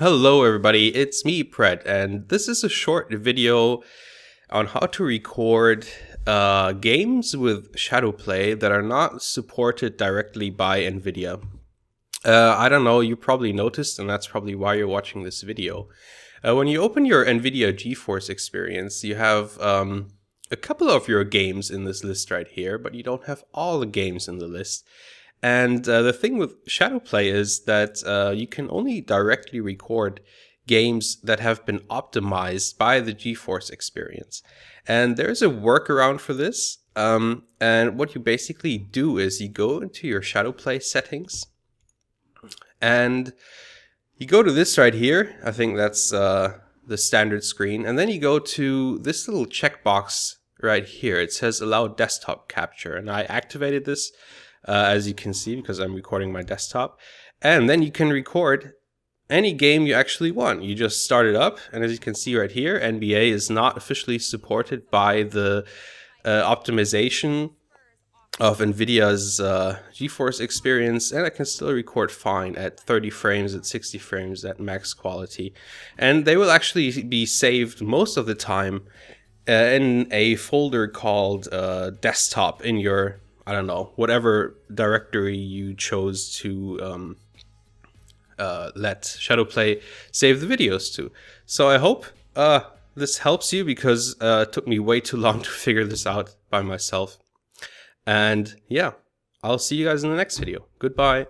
Hello everybody, it's me Pred and this is a short video on how to record uh, games with Shadowplay that are not supported directly by NVIDIA. Uh, I don't know, you probably noticed and that's probably why you're watching this video. Uh, when you open your NVIDIA GeForce experience, you have um, a couple of your games in this list right here, but you don't have all the games in the list. And uh, the thing with Shadowplay is that uh, you can only directly record games that have been optimized by the GeForce experience. And there's a workaround for this. Um, and what you basically do is you go into your Shadowplay settings and you go to this right here. I think that's uh, the standard screen. And then you go to this little checkbox right here. It says allow desktop capture. And I activated this uh, as you can see because I'm recording my desktop. And then you can record any game you actually want. You just start it up, and as you can see right here, NBA is not officially supported by the uh, optimization of NVIDIA's uh, GeForce experience, and I can still record fine at 30 frames, at 60 frames, at max quality. And they will actually be saved most of the time uh, in a folder called uh, desktop in your I don't know, whatever directory you chose to um, uh, let Shadowplay save the videos to. So I hope uh, this helps you because uh, it took me way too long to figure this out by myself. And yeah, I'll see you guys in the next video. Goodbye.